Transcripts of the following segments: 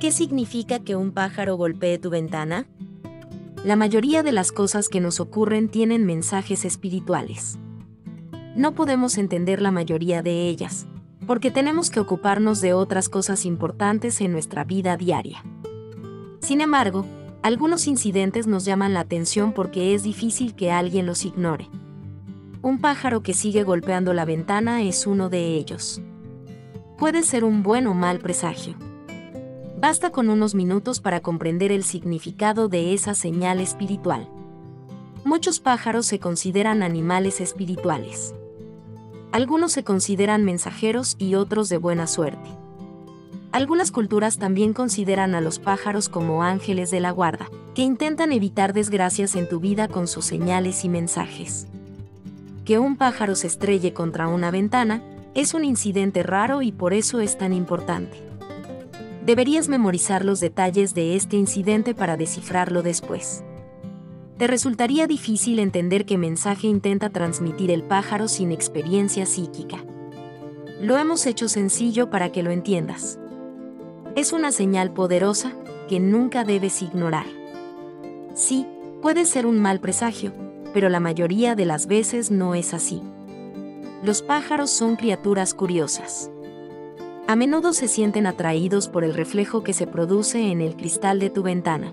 ¿Qué significa que un pájaro golpee tu ventana? La mayoría de las cosas que nos ocurren tienen mensajes espirituales. No podemos entender la mayoría de ellas, porque tenemos que ocuparnos de otras cosas importantes en nuestra vida diaria. Sin embargo, algunos incidentes nos llaman la atención porque es difícil que alguien los ignore. Un pájaro que sigue golpeando la ventana es uno de ellos. Puede ser un buen o mal presagio. Basta con unos minutos para comprender el significado de esa señal espiritual. Muchos pájaros se consideran animales espirituales. Algunos se consideran mensajeros y otros de buena suerte. Algunas culturas también consideran a los pájaros como ángeles de la guarda, que intentan evitar desgracias en tu vida con sus señales y mensajes. Que un pájaro se estrelle contra una ventana es un incidente raro y por eso es tan importante. Deberías memorizar los detalles de este incidente para descifrarlo después te resultaría difícil entender qué mensaje intenta transmitir el pájaro sin experiencia psíquica. Lo hemos hecho sencillo para que lo entiendas. Es una señal poderosa que nunca debes ignorar. Sí, puede ser un mal presagio, pero la mayoría de las veces no es así. Los pájaros son criaturas curiosas. A menudo se sienten atraídos por el reflejo que se produce en el cristal de tu ventana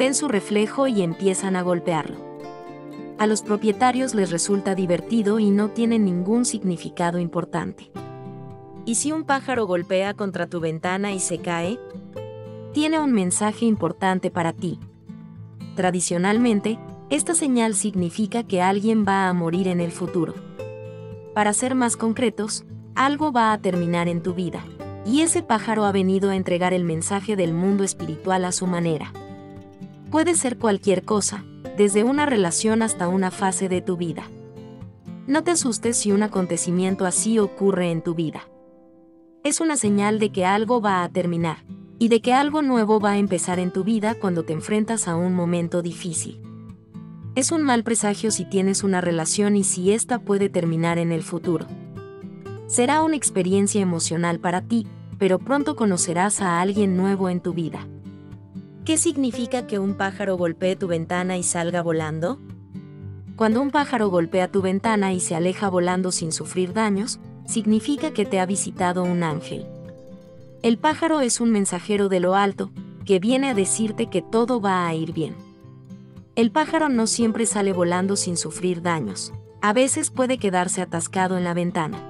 ven su reflejo y empiezan a golpearlo. A los propietarios les resulta divertido y no tiene ningún significado importante. ¿Y si un pájaro golpea contra tu ventana y se cae? Tiene un mensaje importante para ti. Tradicionalmente, esta señal significa que alguien va a morir en el futuro. Para ser más concretos, algo va a terminar en tu vida, y ese pájaro ha venido a entregar el mensaje del mundo espiritual a su manera. Puede ser cualquier cosa, desde una relación hasta una fase de tu vida. No te asustes si un acontecimiento así ocurre en tu vida. Es una señal de que algo va a terminar, y de que algo nuevo va a empezar en tu vida cuando te enfrentas a un momento difícil. Es un mal presagio si tienes una relación y si ésta puede terminar en el futuro. Será una experiencia emocional para ti, pero pronto conocerás a alguien nuevo en tu vida. ¿Qué significa que un pájaro golpee tu ventana y salga volando? Cuando un pájaro golpea tu ventana y se aleja volando sin sufrir daños, significa que te ha visitado un ángel. El pájaro es un mensajero de lo alto, que viene a decirte que todo va a ir bien. El pájaro no siempre sale volando sin sufrir daños, a veces puede quedarse atascado en la ventana.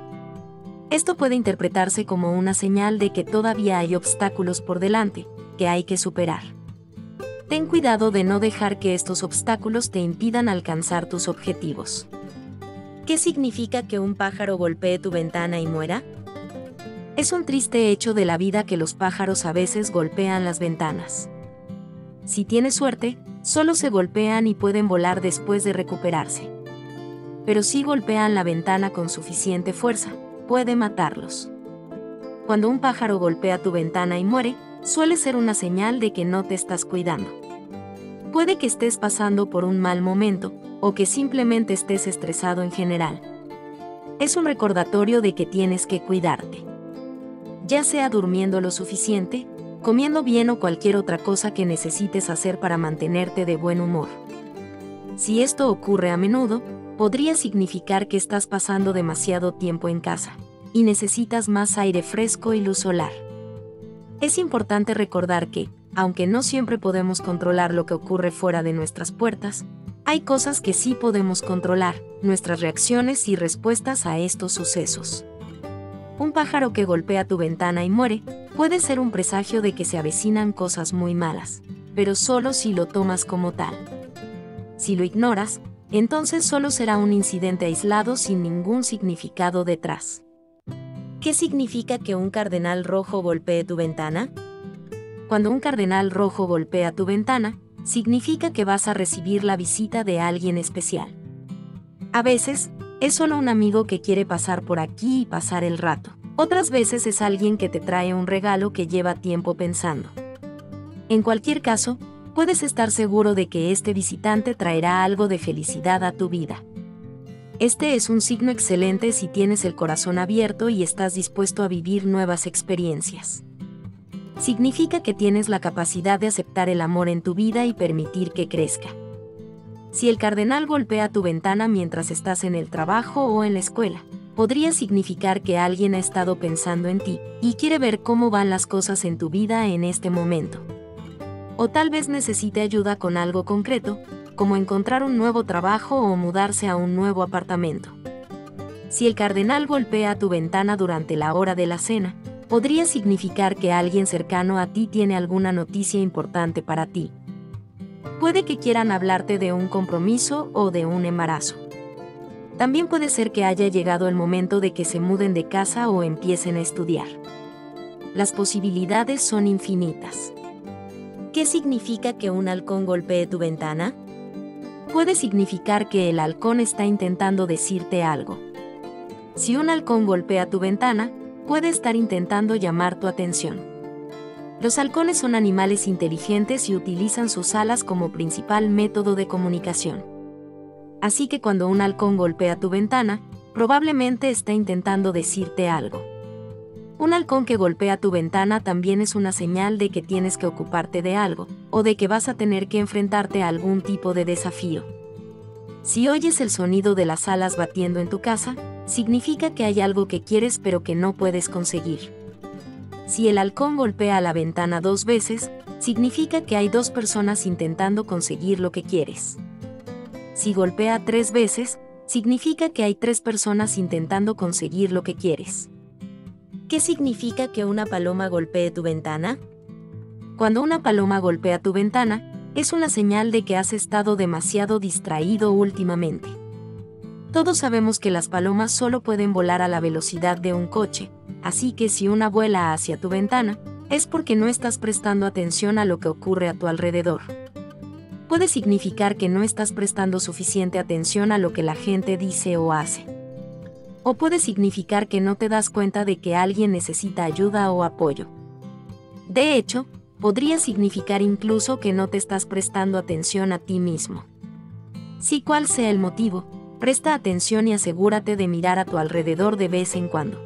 Esto puede interpretarse como una señal de que todavía hay obstáculos por delante, que hay que superar. Ten cuidado de no dejar que estos obstáculos te impidan alcanzar tus objetivos. ¿Qué significa que un pájaro golpee tu ventana y muera? Es un triste hecho de la vida que los pájaros a veces golpean las ventanas. Si tienes suerte, solo se golpean y pueden volar después de recuperarse. Pero si golpean la ventana con suficiente fuerza, puede matarlos. Cuando un pájaro golpea tu ventana y muere, suele ser una señal de que no te estás cuidando. Puede que estés pasando por un mal momento, o que simplemente estés estresado en general. Es un recordatorio de que tienes que cuidarte. Ya sea durmiendo lo suficiente, comiendo bien o cualquier otra cosa que necesites hacer para mantenerte de buen humor. Si esto ocurre a menudo, podría significar que estás pasando demasiado tiempo en casa, y necesitas más aire fresco y luz solar. Es importante recordar que, aunque no siempre podemos controlar lo que ocurre fuera de nuestras puertas, hay cosas que sí podemos controlar, nuestras reacciones y respuestas a estos sucesos. Un pájaro que golpea tu ventana y muere puede ser un presagio de que se avecinan cosas muy malas, pero solo si lo tomas como tal. Si lo ignoras, entonces solo será un incidente aislado sin ningún significado detrás. ¿Qué significa que un cardenal rojo golpee tu ventana? Cuando un cardenal rojo golpea tu ventana, significa que vas a recibir la visita de alguien especial. A veces, es solo un amigo que quiere pasar por aquí y pasar el rato. Otras veces es alguien que te trae un regalo que lleva tiempo pensando. En cualquier caso, puedes estar seguro de que este visitante traerá algo de felicidad a tu vida. Este es un signo excelente si tienes el corazón abierto y estás dispuesto a vivir nuevas experiencias. significa que tienes la capacidad de aceptar el amor en tu vida y permitir que crezca. Si el cardenal golpea tu ventana mientras estás en el trabajo o en la escuela, podría significar que alguien ha estado pensando en ti y quiere ver cómo van las cosas en tu vida en este momento. O tal vez necesite ayuda con algo concreto, como encontrar un nuevo trabajo o mudarse a un nuevo apartamento. Si el cardenal golpea tu ventana durante la hora de la cena, podría significar que alguien cercano a ti tiene alguna noticia importante para ti. Puede que quieran hablarte de un compromiso o de un embarazo. También puede ser que haya llegado el momento de que se muden de casa o empiecen a estudiar. Las posibilidades son infinitas. ¿Qué significa que un halcón golpee tu ventana? Puede significar que el halcón está intentando decirte algo. Si un halcón golpea tu ventana, puede estar intentando llamar tu atención. Los halcones son animales inteligentes y utilizan sus alas como principal método de comunicación. Así que cuando un halcón golpea tu ventana, probablemente está intentando decirte algo. Un halcón que golpea tu ventana también es una señal de que tienes que ocuparte de algo, o de que vas a tener que enfrentarte a algún tipo de desafío. Si oyes el sonido de las alas batiendo en tu casa, significa que hay algo que quieres pero que no puedes conseguir. Si el halcón golpea la ventana dos veces, significa que hay dos personas intentando conseguir lo que quieres. Si golpea tres veces, significa que hay tres personas intentando conseguir lo que quieres. ¿Qué significa que una paloma golpee tu ventana? Cuando una paloma golpea tu ventana, es una señal de que has estado demasiado distraído últimamente. Todos sabemos que las palomas solo pueden volar a la velocidad de un coche, así que si una vuela hacia tu ventana, es porque no estás prestando atención a lo que ocurre a tu alrededor. Puede significar que no estás prestando suficiente atención a lo que la gente dice o hace. O puede significar que no te das cuenta de que alguien necesita ayuda o apoyo. De hecho, podría significar incluso que no te estás prestando atención a ti mismo. Si cual sea el motivo, presta atención y asegúrate de mirar a tu alrededor de vez en cuando.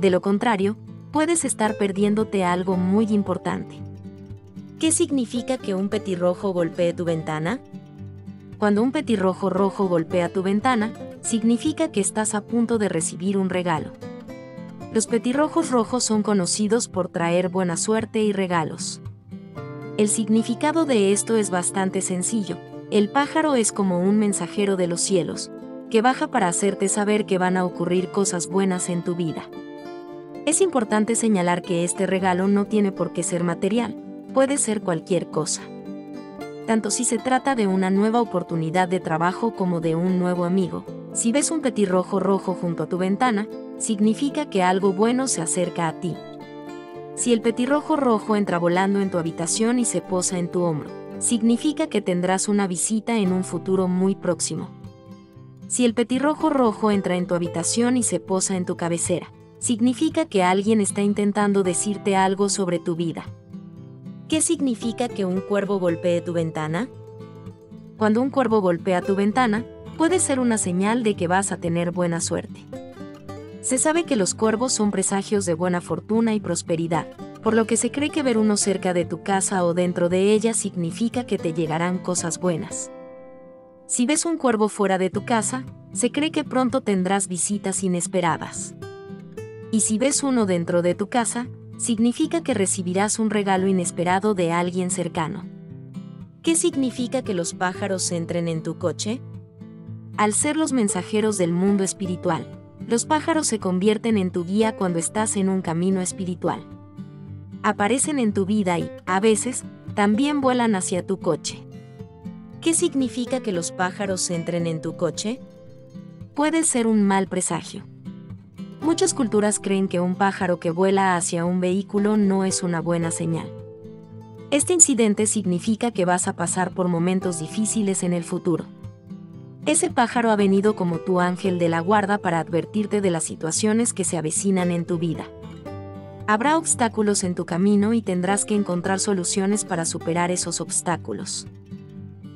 De lo contrario, puedes estar perdiéndote algo muy importante. ¿Qué significa que un petirrojo golpee tu ventana? Cuando un petirrojo rojo golpea tu ventana, significa que estás a punto de recibir un regalo. Los petirrojos rojos son conocidos por traer buena suerte y regalos. El significado de esto es bastante sencillo, el pájaro es como un mensajero de los cielos, que baja para hacerte saber que van a ocurrir cosas buenas en tu vida. Es importante señalar que este regalo no tiene por qué ser material, puede ser cualquier cosa. Tanto si se trata de una nueva oportunidad de trabajo como de un nuevo amigo, si ves un petirrojo rojo junto a tu ventana, significa que algo bueno se acerca a ti. Si el petirrojo rojo entra volando en tu habitación y se posa en tu hombro, significa que tendrás una visita en un futuro muy próximo. Si el petirrojo rojo entra en tu habitación y se posa en tu cabecera, significa que alguien está intentando decirte algo sobre tu vida. ¿Qué significa que un cuervo golpee tu ventana? Cuando un cuervo golpea tu ventana, puede ser una señal de que vas a tener buena suerte. Se sabe que los cuervos son presagios de buena fortuna y prosperidad, por lo que se cree que ver uno cerca de tu casa o dentro de ella significa que te llegarán cosas buenas. Si ves un cuervo fuera de tu casa, se cree que pronto tendrás visitas inesperadas. Y si ves uno dentro de tu casa, significa que recibirás un regalo inesperado de alguien cercano. ¿Qué significa que los pájaros entren en tu coche? Al ser los mensajeros del mundo espiritual, los pájaros se convierten en tu guía cuando estás en un camino espiritual aparecen en tu vida y, a veces, también vuelan hacia tu coche. ¿Qué significa que los pájaros entren en tu coche? Puede ser un mal presagio. Muchas culturas creen que un pájaro que vuela hacia un vehículo no es una buena señal. Este incidente significa que vas a pasar por momentos difíciles en el futuro. Ese pájaro ha venido como tu ángel de la guarda para advertirte de las situaciones que se avecinan en tu vida. Habrá obstáculos en tu camino y tendrás que encontrar soluciones para superar esos obstáculos.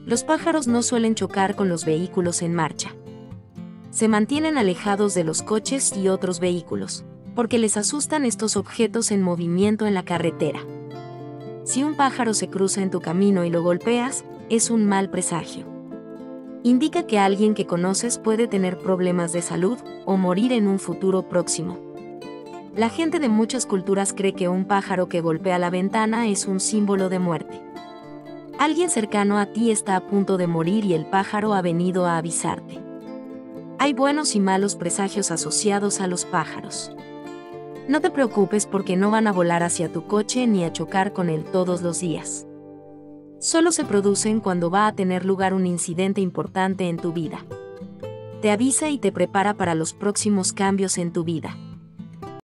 Los pájaros no suelen chocar con los vehículos en marcha. Se mantienen alejados de los coches y otros vehículos, porque les asustan estos objetos en movimiento en la carretera. Si un pájaro se cruza en tu camino y lo golpeas, es un mal presagio. Indica que alguien que conoces puede tener problemas de salud o morir en un futuro próximo. La gente de muchas culturas cree que un pájaro que golpea la ventana es un símbolo de muerte. Alguien cercano a ti está a punto de morir y el pájaro ha venido a avisarte. Hay buenos y malos presagios asociados a los pájaros. No te preocupes porque no van a volar hacia tu coche ni a chocar con él todos los días. Solo se producen cuando va a tener lugar un incidente importante en tu vida. Te avisa y te prepara para los próximos cambios en tu vida.